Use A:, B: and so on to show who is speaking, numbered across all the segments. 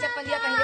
A: चप्पलिया पहले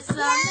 A: दिल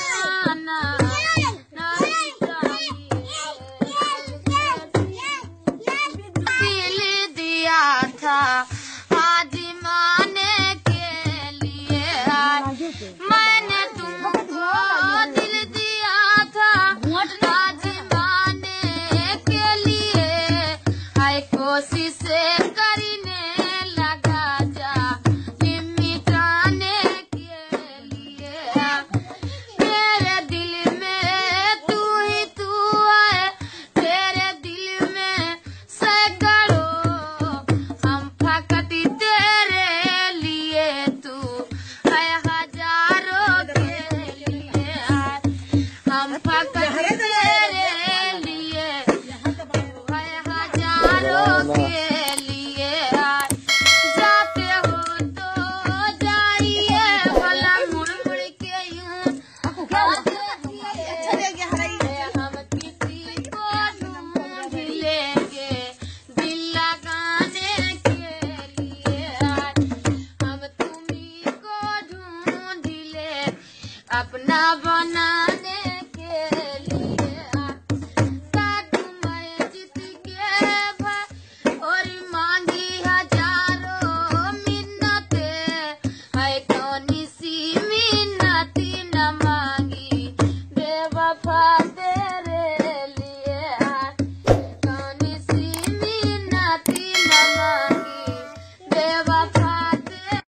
A: अपना बनाने